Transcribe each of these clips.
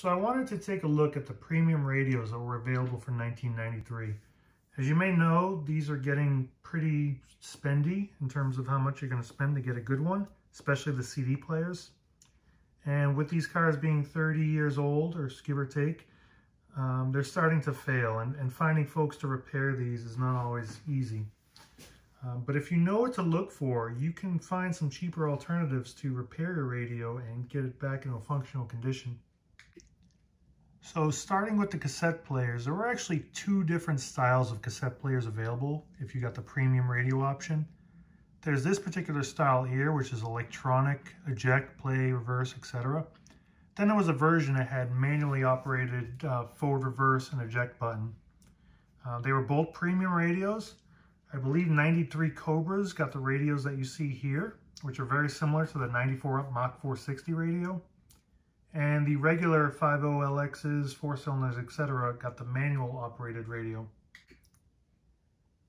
So I wanted to take a look at the premium radios that were available for 1993. As you may know, these are getting pretty spendy in terms of how much you're going to spend to get a good one, especially the CD players. And with these cars being 30 years old, or give or take, um, they're starting to fail. And, and, finding folks to repair these is not always easy. Um, but if you know what to look for, you can find some cheaper alternatives to repair your radio and get it back in a functional condition. So starting with the cassette players, there were actually two different styles of cassette players available if you got the premium radio option. There's this particular style here, which is electronic, eject, play, reverse, etc. Then there was a version that had manually operated uh, forward, reverse, and eject button. Uh, they were both premium radios. I believe 93 Cobras got the radios that you see here, which are very similar to the 94 Mach 460 radio. And the regular 5.0LXs, four cylinders, etc. got the manual operated radio.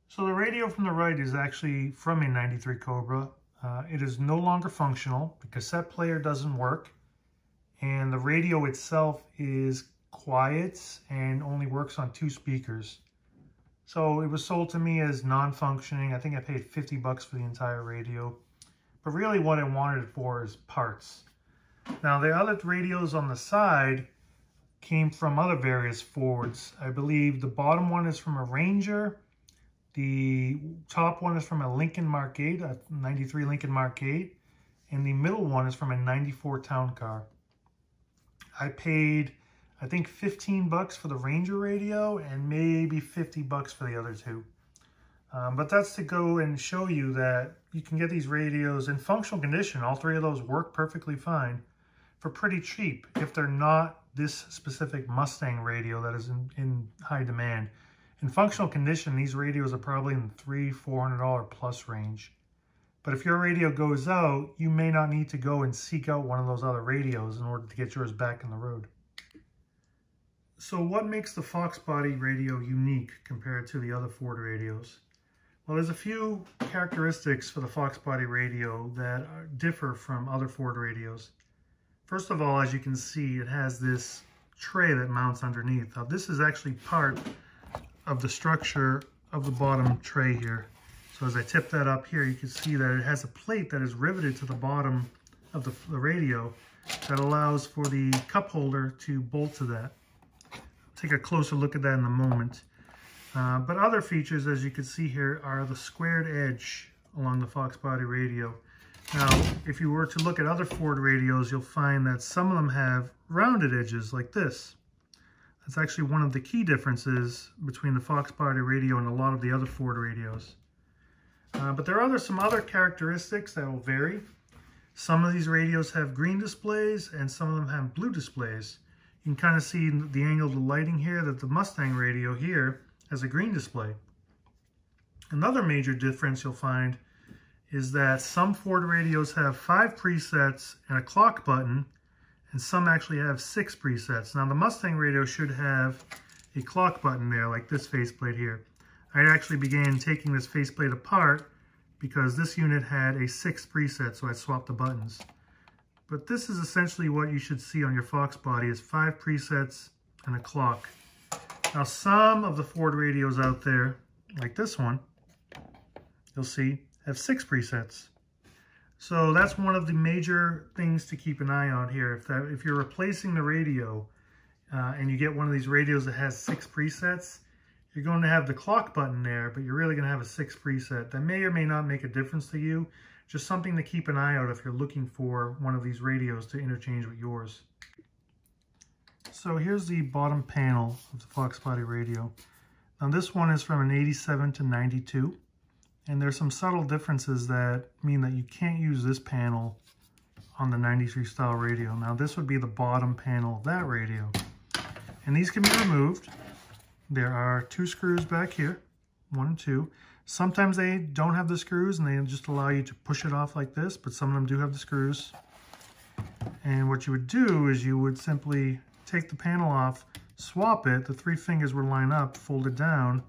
So the radio from the right is actually from a 93 Cobra. Uh, it is no longer functional. The cassette player doesn't work. And the radio itself is quiet and only works on two speakers. So it was sold to me as non-functioning. I think I paid 50 bucks for the entire radio. But really what I wanted it for is parts. Now the other radios on the side came from other various Fords. I believe the bottom one is from a Ranger. The top one is from a Lincoln Mark 8, a 93 Lincoln Mark 8. And the middle one is from a 94 Town Car. I paid, I think 15 bucks for the Ranger radio and maybe 50 bucks for the other two. Um, but that's to go and show you that you can get these radios in functional condition. All three of those work perfectly fine for pretty cheap if they're not this specific Mustang radio that is in, in high demand. In functional condition, these radios are probably in the three, $400 plus range. But if your radio goes out, you may not need to go and seek out one of those other radios in order to get yours back in the road. So what makes the Fox body radio unique compared to the other Ford radios? Well, there's a few characteristics for the Fox body radio that differ from other Ford radios. First of all, as you can see, it has this tray that mounts underneath. Now, this is actually part of the structure of the bottom tray here. So as I tip that up here, you can see that it has a plate that is riveted to the bottom of the, the radio that allows for the cup holder to bolt to that. take a closer look at that in a moment. Uh, but other features, as you can see here, are the squared edge along the Fox body radio. Now, if you were to look at other Ford radios, you'll find that some of them have rounded edges like this. That's actually one of the key differences between the Fox body radio and a lot of the other Ford radios. Uh, but there are other, some other characteristics that will vary. Some of these radios have green displays and some of them have blue displays. You can kind of see the angle of the lighting here that the Mustang radio here has a green display. Another major difference you'll find is that some Ford radios have five presets and a clock button, and some actually have six presets. Now the Mustang radio should have a clock button there, like this faceplate here. I actually began taking this faceplate apart because this unit had a six preset, so I swapped the buttons. But this is essentially what you should see on your Fox body is five presets and a clock. Now some of the Ford radios out there, like this one, you'll see have six presets. So that's one of the major things to keep an eye on here. If, that, if you're replacing the radio uh, and you get one of these radios that has six presets, you're going to have the clock button there, but you're really going to have a six preset. That may or may not make a difference to you. Just something to keep an eye out if you're looking for one of these radios to interchange with yours. So here's the bottom panel of the Fox Body radio. Now this one is from an 87 to 92. And there's some subtle differences that mean that you can't use this panel on the 93 style radio. Now this would be the bottom panel of that radio. And these can be removed. There are two screws back here, one and two. Sometimes they don't have the screws and they just allow you to push it off like this, but some of them do have the screws. And what you would do is you would simply take the panel off, swap it, the three fingers would line up, fold it down,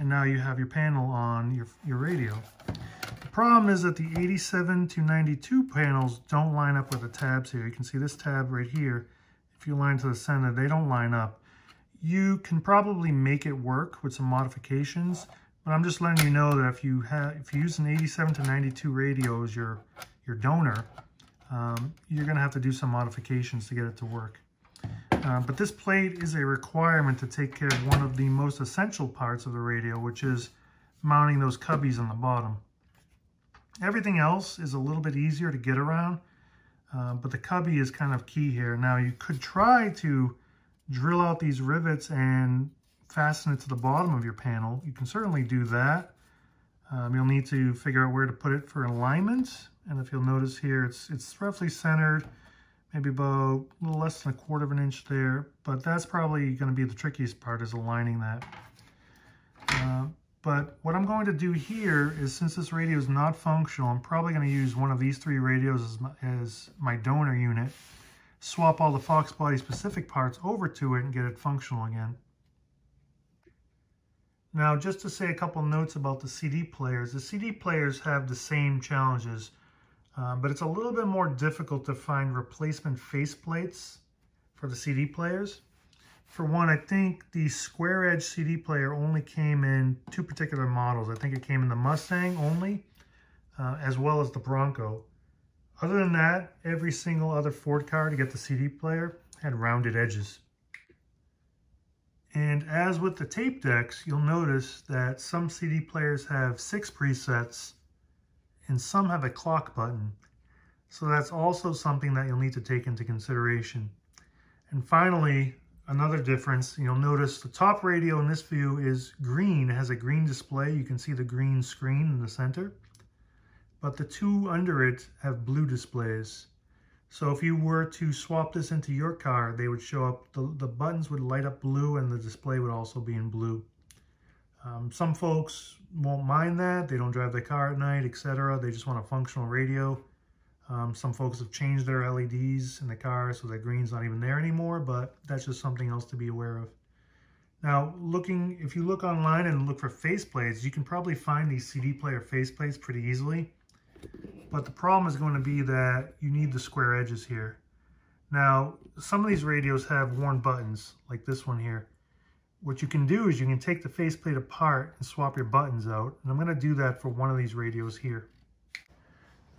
and now you have your panel on your, your radio. The problem is that the 87 to 92 panels don't line up with the tabs here. You can see this tab right here. if you line to the center, they don't line up. You can probably make it work with some modifications, but I'm just letting you know that if you have if you use an 87 to 92 radio as your your donor, um, you're going to have to do some modifications to get it to work. Uh, but this plate is a requirement to take care of one of the most essential parts of the radio, which is mounting those cubbies on the bottom. Everything else is a little bit easier to get around, uh, but the cubby is kind of key here. Now you could try to drill out these rivets and fasten it to the bottom of your panel. You can certainly do that. Um, you'll need to figure out where to put it for alignment. And if you'll notice here, it's, it's roughly centered, maybe about a little less than a quarter of an inch there. But that's probably going to be the trickiest part is aligning that. Uh, but what I'm going to do here is since this radio is not functional, I'm probably going to use one of these three radios as my, as my donor unit, swap all the Fox body specific parts over to it and get it functional again. Now, just to say a couple notes about the CD players. The CD players have the same challenges, uh, but it's a little bit more difficult to find replacement faceplates for the CD players. For one, I think the square edge CD player only came in two particular models. I think it came in the Mustang only, uh, as well as the Bronco. Other than that, every single other Ford car to get the CD player had rounded edges. And as with the tape decks, you'll notice that some CD players have six presets and some have a clock button. So that's also something that you'll need to take into consideration. And finally, Another difference, you'll notice the top radio in this view is green. It has a green display. You can see the green screen in the center. But the two under it have blue displays. So if you were to swap this into your car, they would show up, the, the buttons would light up blue and the display would also be in blue. Um, some folks won't mind that. They don't drive their car at night, etc. They just want a functional radio. Um, some folks have changed their LEDs in the car so that green's not even there anymore, but that's just something else to be aware of. Now, looking, if you look online and look for faceplates, you can probably find these CD player faceplates pretty easily. But the problem is going to be that you need the square edges here. Now, some of these radios have worn buttons, like this one here. What you can do is you can take the faceplate apart and swap your buttons out. And I'm going to do that for one of these radios here.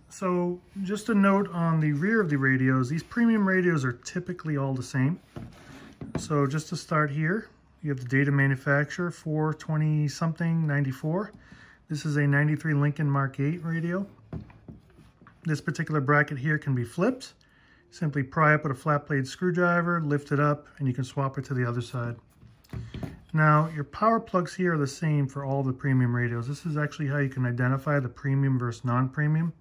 So just a note on the rear of the radios, these premium radios are typically all the same. So just to start here, you have the data manufacturer 420 something 94. This is a 93 Lincoln Mark 8 radio. This particular bracket here can be flipped. Simply pry up with a flat blade screwdriver, lift it up, and you can swap it to the other side. Now, your power plugs here are the same for all the premium radios. This is actually how you can identify the premium versus non-premium.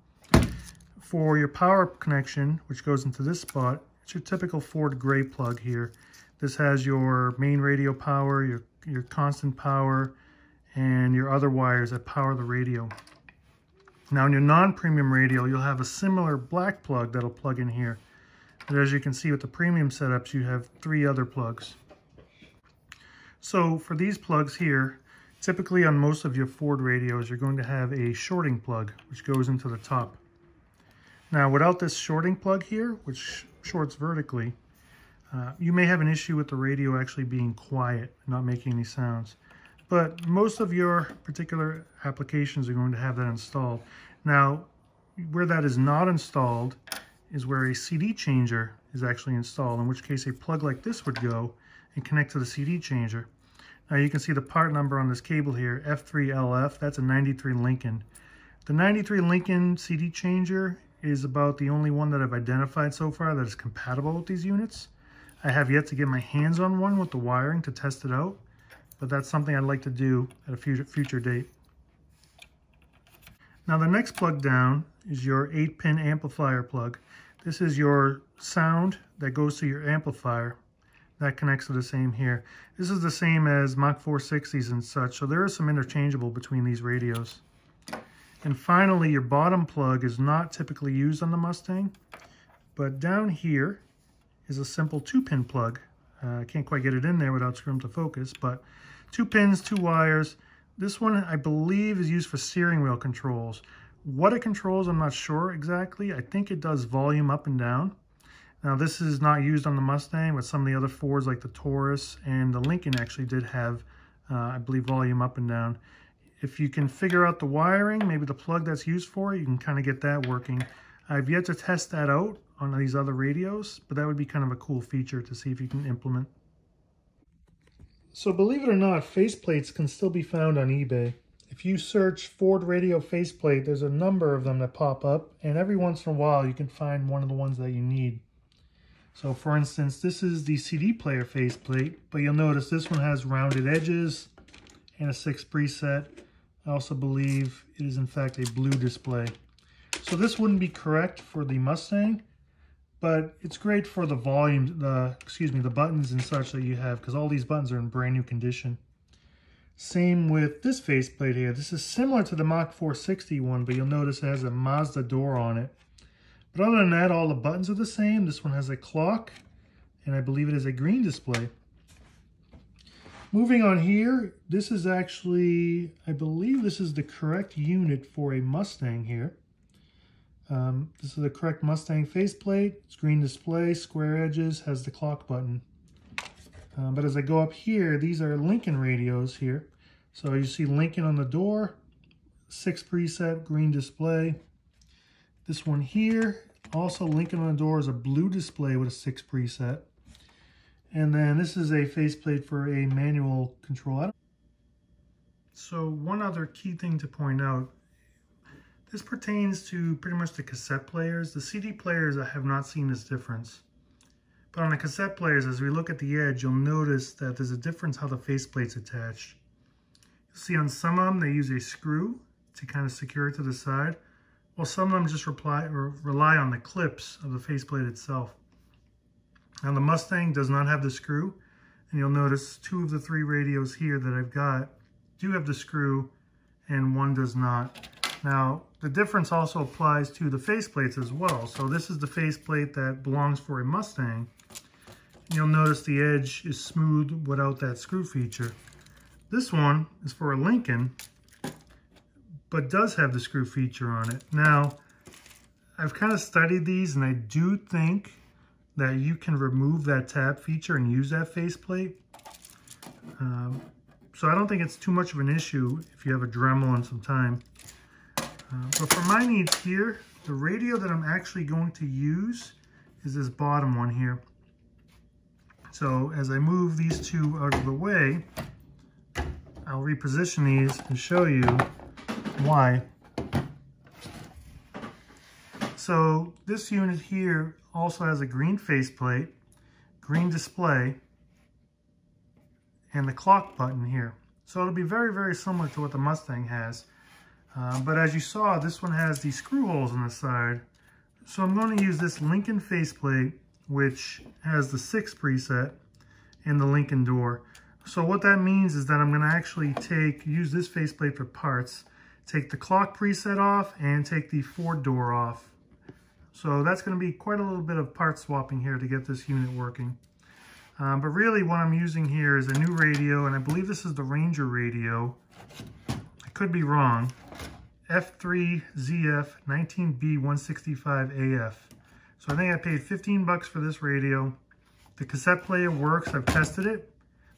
For your power connection, which goes into this spot, it's your typical Ford gray plug here. This has your main radio power, your, your constant power, and your other wires that power the radio. Now in your non-premium radio, you'll have a similar black plug that'll plug in here. But as you can see with the premium setups, you have three other plugs. So for these plugs here, typically on most of your Ford radios, you're going to have a shorting plug, which goes into the top. Now without this shorting plug here, which shorts vertically, uh, you may have an issue with the radio actually being quiet, not making any sounds. But most of your particular applications are going to have that installed. Now, where that is not installed is where a CD changer is actually installed, in which case a plug like this would go and connect to the CD changer. Now you can see the part number on this cable here, F3LF, that's a 93 Lincoln. The 93 Lincoln CD changer is about the only one that I've identified so far that is compatible with these units. I have yet to get my hands on one with the wiring to test it out, but that's something I'd like to do at a future, future date. Now the next plug down is your 8-pin amplifier plug. This is your sound that goes to your amplifier. That connects to the same here. This is the same as Mach 460s and such, so there is some interchangeable between these radios. And finally, your bottom plug is not typically used on the Mustang, but down here is a simple two-pin plug. Uh, I can't quite get it in there without screwing to focus, but two pins, two wires. This one, I believe, is used for steering wheel controls. What it controls, I'm not sure exactly. I think it does volume up and down. Now this is not used on the Mustang, but some of the other Fords like the Taurus and the Lincoln actually did have, uh, I believe, volume up and down. If you can figure out the wiring, maybe the plug that's used for it, you can kind of get that working. I've yet to test that out on these other radios, but that would be kind of a cool feature to see if you can implement. So believe it or not, faceplates can still be found on eBay. If you search Ford radio faceplate, there's a number of them that pop up, and every once in a while you can find one of the ones that you need. So for instance, this is the CD player faceplate, but you'll notice this one has rounded edges and a six preset. I also believe it is in fact a blue display. So this wouldn't be correct for the Mustang, but it's great for the volume, the excuse me, the buttons and such that you have, because all these buttons are in brand new condition. Same with this faceplate here. This is similar to the Mach 460 one, but you'll notice it has a Mazda door on it. But other than that, all the buttons are the same. This one has a clock, and I believe it is a green display. Moving on here, this is actually, I believe this is the correct unit for a Mustang here. Um, this is the correct Mustang faceplate. It's green display, square edges, has the clock button. Um, but as I go up here, these are Lincoln radios here. So you see Lincoln on the door, six preset, green display. This one here, also Lincoln on the door is a blue display with a six preset. And then this is a faceplate for a manual control. So one other key thing to point out, this pertains to pretty much the cassette players. The CD players, I have not seen this difference. But on the cassette players, as we look at the edge, you'll notice that there's a difference how the faceplate's attached. You'll see on some of them, they use a screw to kind of secure it to the side. Well, some of them just reply, or rely on the clips of the faceplate itself. Now the Mustang does not have the screw, and you'll notice two of the three radios here that I've got do have the screw, and one does not. Now, the difference also applies to the faceplates as well. So this is the faceplate that belongs for a Mustang. You'll notice the edge is smooth without that screw feature. This one is for a Lincoln, but does have the screw feature on it. Now, I've kind of studied these and I do think that you can remove that tab feature and use that faceplate. Um, so I don't think it's too much of an issue if you have a Dremel and some time. Uh, but for my needs here, the radio that I'm actually going to use is this bottom one here. So as I move these two out of the way, I'll reposition these and show you why. So this unit here also has a green faceplate, green display, and the clock button here. So it'll be very, very similar to what the Mustang has. Uh, but as you saw, this one has these screw holes on the side. So I'm going to use this Lincoln faceplate, which has the 6 preset and the Lincoln door. So what that means is that I'm going to actually take use this faceplate for parts take the clock preset off and take the Ford door off. So that's going to be quite a little bit of part swapping here to get this unit working. Um, but really what I'm using here is a new radio, and I believe this is the Ranger radio. I could be wrong. F3ZF 19B165AF. So I think I paid 15 bucks for this radio. The cassette player works. I've tested it.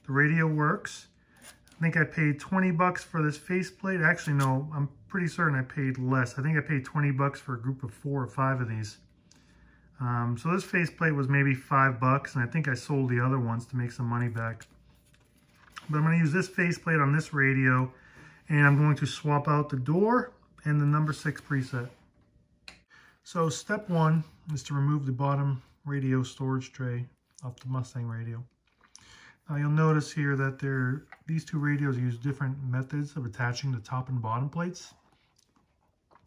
The radio works. I think I paid 20 bucks for this faceplate. Actually, no, I'm pretty certain I paid less. I think I paid 20 bucks for a group of four or five of these. Um, so this faceplate was maybe five bucks, and I think I sold the other ones to make some money back. But I'm going to use this faceplate on this radio, and I'm going to swap out the door and the number six preset. So step one is to remove the bottom radio storage tray off the Mustang radio. Now you'll notice here that there, these two radios use different methods of attaching the top and bottom plates.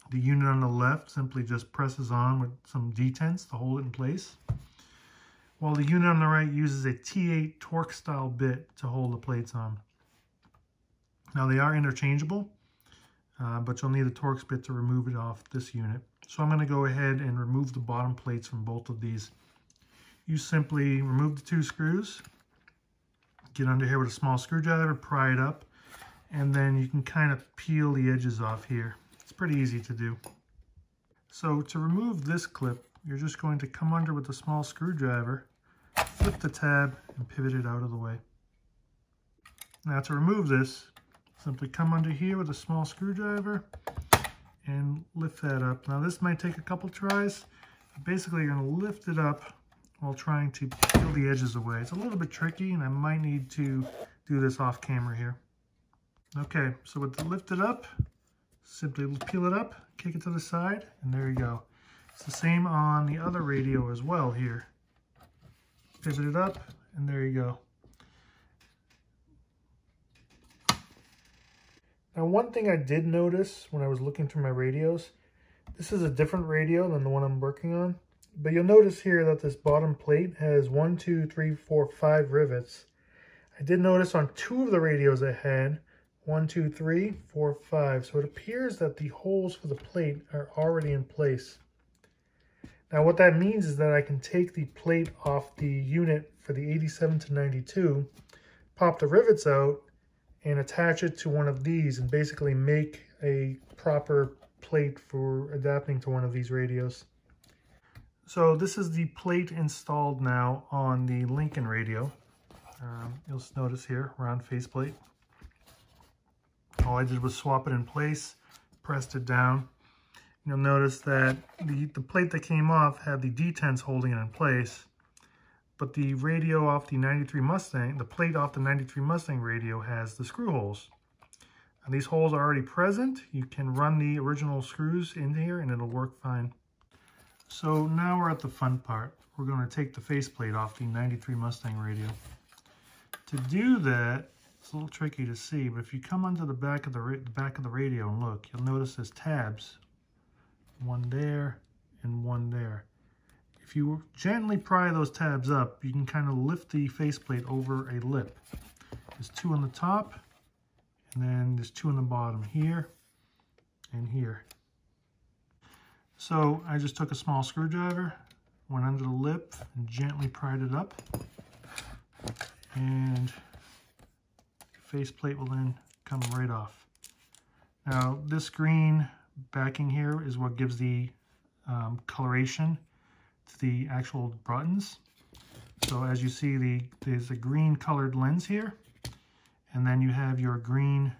The unit on the left simply just presses on with some detents to hold it in place, while the unit on the right uses a T8 Torx style bit to hold the plates on. Now they are interchangeable, uh, but you'll need a Torx bit to remove it off this unit. So I'm going to go ahead and remove the bottom plates from both of these. You simply remove the two screws, get under here with a small screwdriver, pry it up, and then you can kind of peel the edges off here. It's pretty easy to do. So to remove this clip, you're just going to come under with a small screwdriver, flip the tab, and pivot it out of the way. Now to remove this, simply come under here with a small screwdriver and lift that up. Now this might take a couple tries. Basically, you're going to lift it up while trying to peel the edges away. It's a little bit tricky and I might need to do this off camera here. Okay, so with the lift it up, simply peel it up, kick it to the side, and there you go. It's the same on the other radio as well here. Pivot it up, and there you go. Now one thing I did notice when I was looking through my radios, this is a different radio than the one I'm working on. But you'll notice here that this bottom plate has one, two, three, four, five rivets. I did notice on two of the radios I had, one, two, three, four, five. So it appears that the holes for the plate are already in place. Now what that means is that I can take the plate off the unit for the 87 to 92, pop the rivets out, and attach it to one of these and basically make a proper plate for adapting to one of these radios. So this is the plate installed now on the Lincoln radio. Um, you'll notice here, round faceplate. All I did was swap it in place, pressed it down. You'll notice that the, the plate that came off had the detents holding it in place, but the radio off the 93 Mustang, the plate off the 93 Mustang radio has the screw holes. And these holes are already present. You can run the original screws in here and it'll work fine. So now we're at the fun part. We're going to take the faceplate off the 93 Mustang radio. To do that, it's a little tricky to see, but if you come onto the back of the, the back of the radio and look, you'll notice there's tabs. One there and one there. If you gently pry those tabs up, you can kind of lift the faceplate over a lip. There's two on the top, and then there's two on the bottom here and here. So I just took a small screwdriver, went under the lip and gently pried it up. And the faceplate will then come right off. Now this green backing here is what gives the um, coloration the actual buttons. So as you see, the there's a green colored lens here, and then you have your green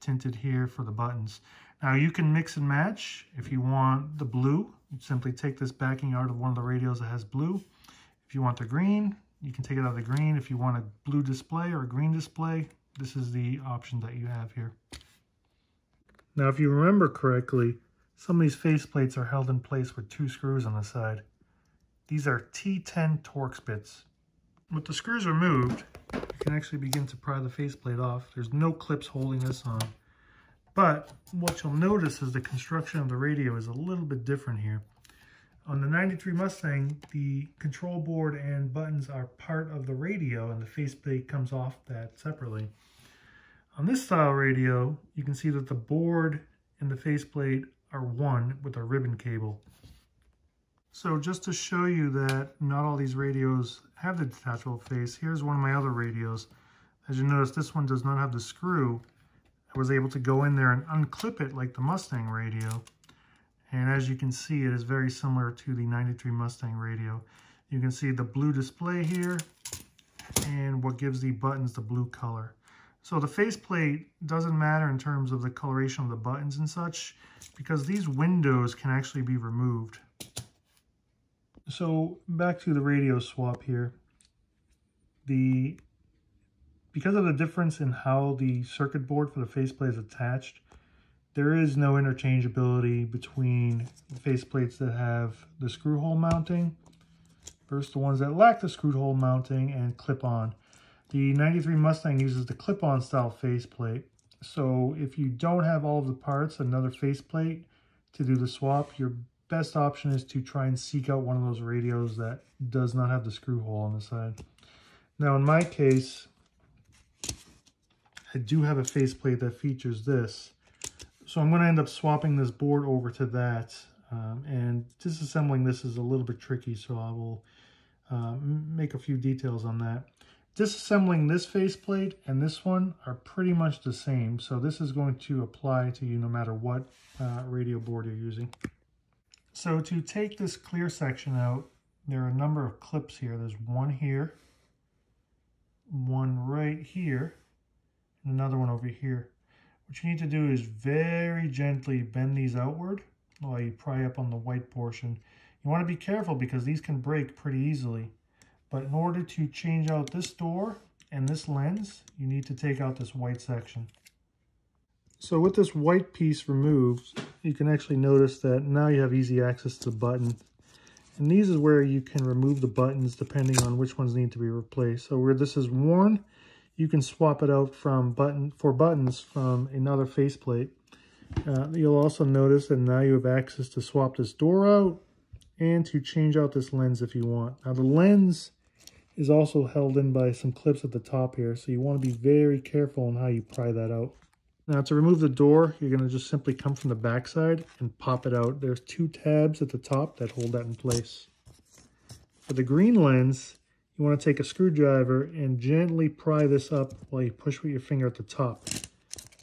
tinted here for the buttons. Now you can mix and match if you want the blue. Simply take this backing out of one of the radios that has blue. If you want the green, you can take it out of the green. If you want a blue display or a green display, this is the option that you have here. Now if you remember correctly, some of these faceplates are held in place with two screws on the side. These are T10 Torx bits. With the screws removed, you can actually begin to pry the faceplate off. There's no clips holding this on. But what you'll notice is the construction of the radio is a little bit different here. On the 93 Mustang, the control board and buttons are part of the radio and the faceplate comes off that separately. On this style radio, you can see that the board and the faceplate are one with a ribbon cable. So just to show you that not all these radios have the detachable face, here's one of my other radios. As you notice, this one does not have the screw, I was able to go in there and unclip it like the Mustang radio. And as you can see, it is very similar to the 93 Mustang radio. You can see the blue display here and what gives the buttons the blue color. So the faceplate doesn't matter in terms of the coloration of the buttons and such because these windows can actually be removed. So back to the radio swap here. The because of the difference in how the circuit board for the faceplate is attached, there is no interchangeability between faceplates that have the screw hole mounting versus the ones that lack the screw hole mounting and clip-on. The 93 Mustang uses the clip-on style faceplate. So if you don't have all of the parts, another faceplate to do the swap, your best option is to try and seek out one of those radios that does not have the screw hole on the side. Now in my case, I do have a faceplate that features this. So I'm going to end up swapping this board over to that. Um, and disassembling this is a little bit tricky, so I will uh, make a few details on that. Disassembling this faceplate and this one are pretty much the same, so this is going to apply to you no matter what uh, radio board you're using. So to take this clear section out, there are a number of clips here. There's one here, one right here, and another one over here. What you need to do is very gently bend these outward while you pry up on the white portion. You want to be careful because these can break pretty easily. But in order to change out this door and this lens, you need to take out this white section. So with this white piece removed, you can actually notice that now you have easy access to the button. And these is where you can remove the buttons depending on which ones need to be replaced. So where this is worn, you can swap it out from button for buttons from another faceplate. Uh, you'll also notice that now you have access to swap this door out and to change out this lens if you want. Now the lens is also held in by some clips at the top here, so you want to be very careful on how you pry that out. Now to remove the door, you're going to just simply come from the backside and pop it out. There's two tabs at the top that hold that in place. For the green lens, you want to take a screwdriver and gently pry this up while you push with your finger at the top.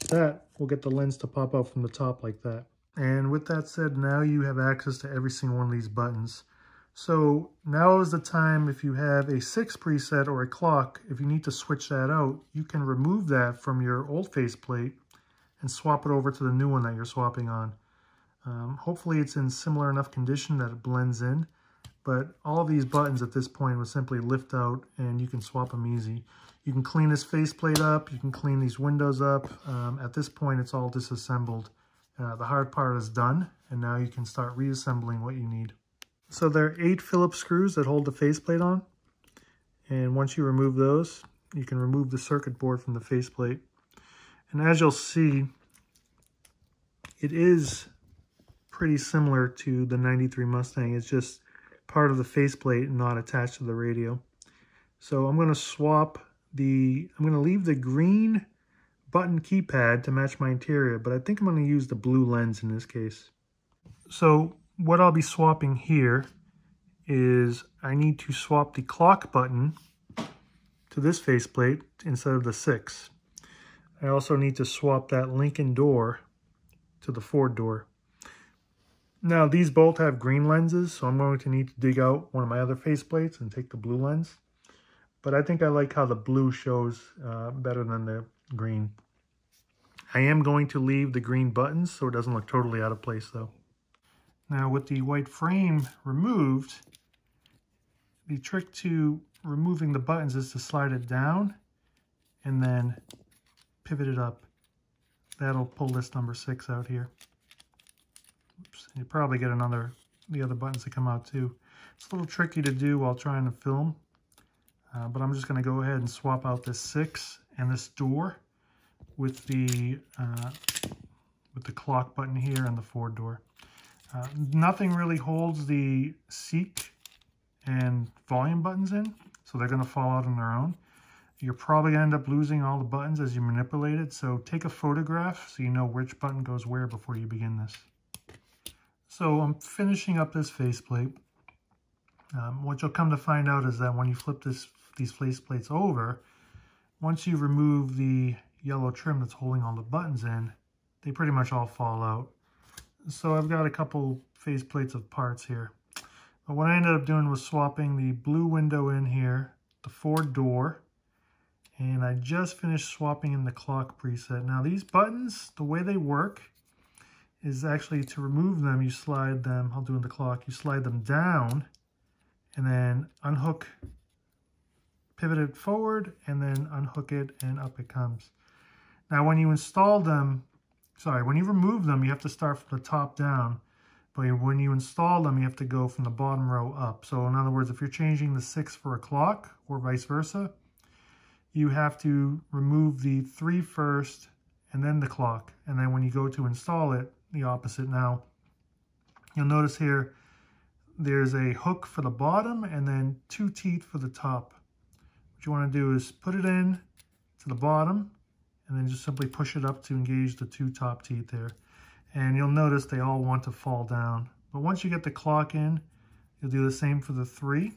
That will get the lens to pop out from the top like that. And with that said, now you have access to every single one of these buttons. So now is the time if you have a 6 preset or a clock, if you need to switch that out, you can remove that from your old faceplate and swap it over to the new one that you're swapping on. Um, hopefully it's in similar enough condition that it blends in, but all these buttons at this point will simply lift out and you can swap them easy. You can clean this faceplate up, you can clean these windows up. Um, at this point it's all disassembled. Uh, the hard part is done and now you can start reassembling what you need. So there are eight Phillips screws that hold the faceplate on. And once you remove those, you can remove the circuit board from the faceplate. And as you'll see, it is pretty similar to the 93 Mustang. It's just part of the faceplate not attached to the radio. So I'm going to swap the, I'm going to leave the green button keypad to match my interior, but I think I'm going to use the blue lens in this case. So what I'll be swapping here is I need to swap the clock button to this faceplate instead of the 6. I also need to swap that Lincoln door to the Ford door. Now these both have green lenses, so I'm going to need to dig out one of my other faceplates and take the blue lens. But I think I like how the blue shows uh, better than the green. I am going to leave the green buttons so it doesn't look totally out of place though. Now with the white frame removed, the trick to removing the buttons is to slide it down and then pivot it up. That'll pull this number six out here. Oops. You probably get another, the other buttons that come out too. It's a little tricky to do while trying to film, uh, but I'm just gonna go ahead and swap out this six and this door with the, uh, with the clock button here and the Ford door. Uh, nothing really holds the seat and volume buttons in, so they're gonna fall out on their own. You're probably going to end up losing all the buttons as you manipulate it, so take a photograph so you know which button goes where before you begin this. So I'm finishing up this faceplate. Um, what you'll come to find out is that when you flip this these faceplates over, once you remove the yellow trim that's holding all the buttons in, they pretty much all fall out. So I've got a couple faceplates of parts here. But what I ended up doing was swapping the blue window in here, the Ford door, and I just finished swapping in the clock preset. Now these buttons, the way they work is actually to remove them, you slide them, I'll do in the clock, you slide them down and then unhook, pivot it forward and then unhook it and up it comes. Now when you install them, sorry, when you remove them, you have to start from the top down. But when you install them, you have to go from the bottom row up. So in other words, if you're changing the six for a clock or vice versa, you have to remove the three first and then the clock. And then when you go to install it, the opposite now. You'll notice here, there's a hook for the bottom and then two teeth for the top. What you want to do is put it in to the bottom and then just simply push it up to engage the two top teeth there. And you'll notice they all want to fall down. But once you get the clock in, you'll do the same for the three.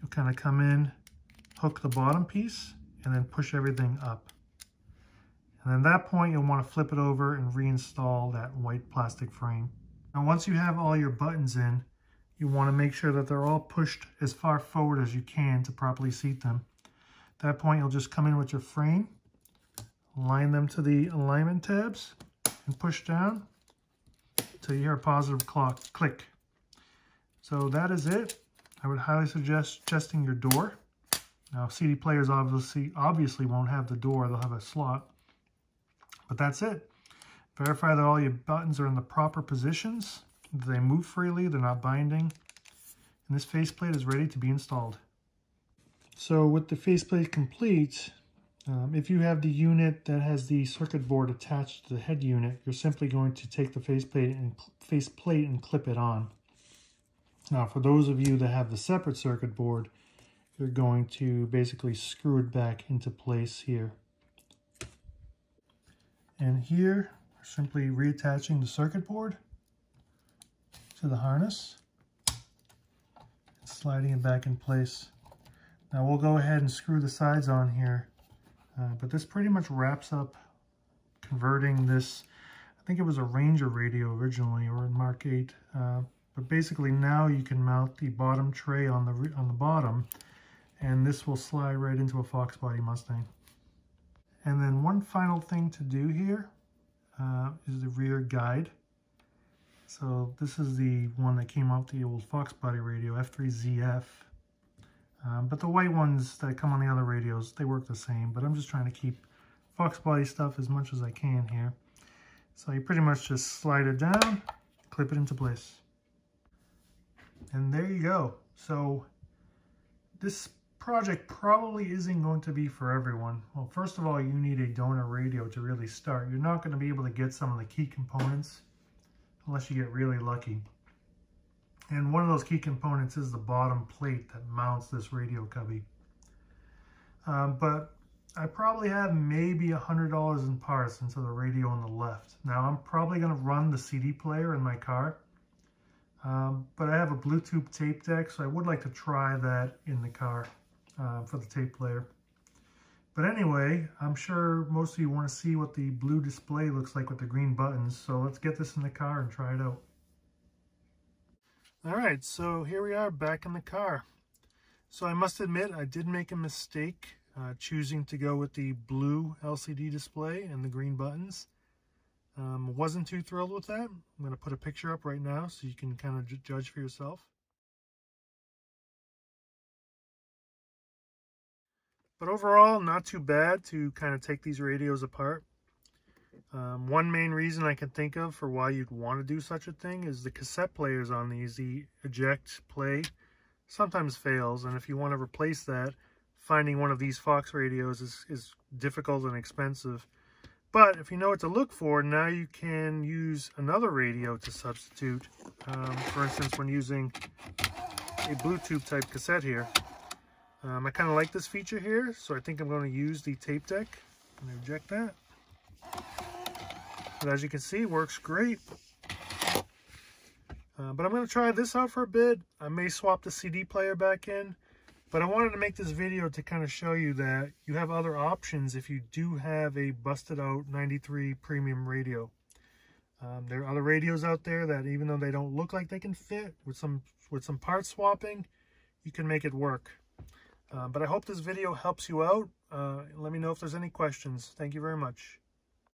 You'll kind of come in hook the bottom piece and then push everything up. And at that point, you'll want to flip it over and reinstall that white plastic frame. Now once you have all your buttons in, you want to make sure that they're all pushed as far forward as you can to properly seat them. At that point, you'll just come in with your frame, align them to the alignment tabs, and push down until you hear a positive clock click. So that is it. I would highly suggest testing your door. Now CD players obviously obviously won't have the door, they'll have a slot. But that's it. Verify that all your buttons are in the proper positions. They move freely, they're not binding. And this faceplate is ready to be installed. So with the faceplate complete, um, if you have the unit that has the circuit board attached to the head unit, you're simply going to take the faceplate and faceplate and clip it on. Now, for those of you that have the separate circuit board, you're going to basically screw it back into place here. And here, we're simply reattaching the circuit board to the harness, sliding it back in place. Now we'll go ahead and screw the sides on here, uh, but this pretty much wraps up converting this, I think it was a Ranger radio originally, or a Mark 8, uh, but basically now you can mount the bottom tray on the on the bottom and this will slide right into a Fox Body Mustang. And then one final thing to do here uh, is the rear guide. So this is the one that came off the old Fox Body radio, F3ZF. Um, but the white ones that come on the other radios, they work the same, but I'm just trying to keep Fox Body stuff as much as I can here. So you pretty much just slide it down, clip it into place. And there you go. So this project probably isn't going to be for everyone. Well, first of all, you need a donor radio to really start. You're not going to be able to get some of the key components unless you get really lucky. And one of those key components is the bottom plate that mounts this radio cubby. Um, but I probably have maybe a $100 in parts into the radio on the left. Now I'm probably going to run the CD player in my car. Um, but I have a Bluetooth tape deck, so I would like to try that in the car uh, for the tape player. But anyway, I'm sure most of you want to see what the blue display looks like with the green buttons, so let's get this in the car and try it out. Alright, so here we are back in the car. So I must admit, I did make a mistake uh, choosing to go with the blue LCD display and the green buttons. Um, wasn't too thrilled with that. I'm going to put a picture up right now so you can kind of judge for yourself. But overall, not too bad to kind of take these radios apart. Um, one main reason I can think of for why you'd want to do such a thing is the cassette players on these, the eject play, sometimes fails. And if you want to replace that, finding one of these Fox radios is, is difficult and expensive. But if you know what to look for, now you can use another radio to substitute. Um, for instance, when using a Bluetooth type cassette here. Um, I kind of like this feature here, so I think I'm going to use the tape deck and eject that. But as you can see, works great. Uh, but I'm going to try this out for a bit. I may swap the CD player back in. But I wanted to make this video to kind of show you that you have other options if you do have a busted out 93 premium radio. Um, there are other radios out there that even though they don't look like they can fit with some with some part swapping, you can make it work. Uh, but I hope this video helps you out. Uh, let me know if there's any questions. Thank you very much.